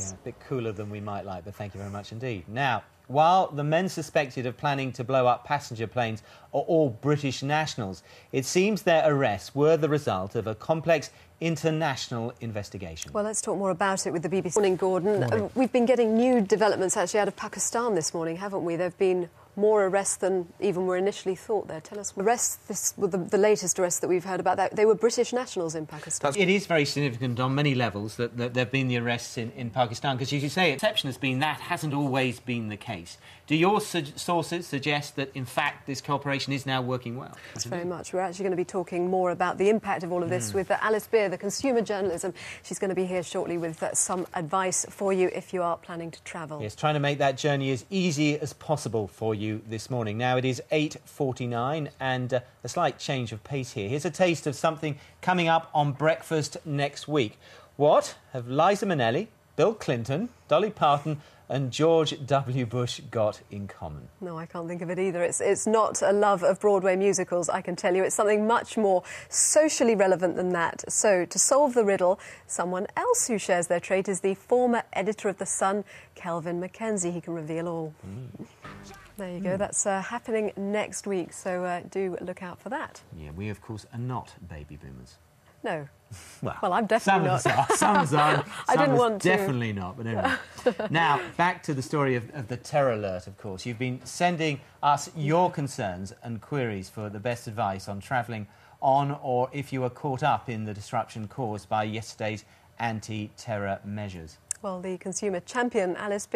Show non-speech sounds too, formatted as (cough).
Yeah, a bit cooler than we might like, but thank you very much indeed. Now, while the men suspected of planning to blow up passenger planes are all British nationals, it seems their arrests were the result of a complex international investigation. Well, let's talk more about it with the BBC. Morning, Gordon. Morning. Uh, we've been getting new developments actually out of Pakistan this morning, haven't we? There have been more arrests than even were initially thought there. Tell us. Arrests, this, well, the, the latest arrests that we've heard about, that, they were British nationals in Pakistan. It is very significant on many levels that, that there have been the arrests in, in Pakistan, because as you say, exception has been that hasn't always been the case. Do your su sources suggest that, in fact, this cooperation is now working well? Thanks very much. We're actually going to be talking more about the impact of all of this mm. with uh, Alice Beer, the consumer journalism. She's going to be here shortly with uh, some advice for you if you are planning to travel. Yes, trying to make that journey as easy as possible for you this morning. Now it is 8.49 and uh, a slight change of pace here. Here's a taste of something coming up on breakfast next week. What have Liza Minnelli, Bill Clinton, Dolly Parton and George W. Bush got in common? No, I can't think of it either. It's, it's not a love of Broadway musicals, I can tell you. It's something much more socially relevant than that. So, to solve the riddle, someone else who shares their trait is the former editor of The Sun, Kelvin MacKenzie. He can reveal all. Mm. There you go. Mm. That's uh, happening next week, so uh, do look out for that. Yeah, we, of course, are not baby boomers. No. (laughs) Well, well I'm definitely not. Some are. Some are. (laughs) I didn't want to. Definitely not. But anyway. (laughs) now, back to the story of, of, the terror alert, of course. You've been sending us your concerns and queries for the best advice on travelling on or if you were caught up in the disruption caused by yesterday's anti-terror measures. Well, the consumer champion, Alice